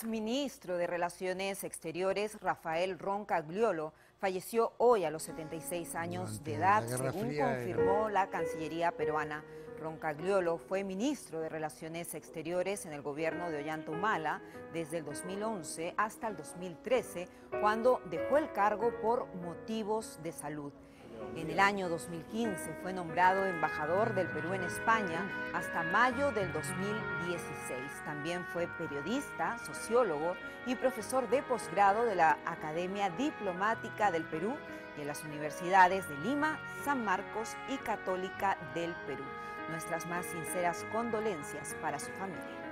exministro de Relaciones Exteriores, Rafael Roncagliolo, falleció hoy a los 76 años de edad, según confirmó la Cancillería peruana. Roncagliolo fue ministro de Relaciones Exteriores en el gobierno de Ollanta Humala desde el 2011 hasta el 2013, cuando dejó el cargo por motivos de salud. En el año 2015 fue nombrado embajador del Perú en España hasta mayo del 2016. También fue periodista, sociólogo y profesor de posgrado de la Academia Diplomática del Perú y en las universidades de Lima, San Marcos y Católica del Perú. Nuestras más sinceras condolencias para su familia.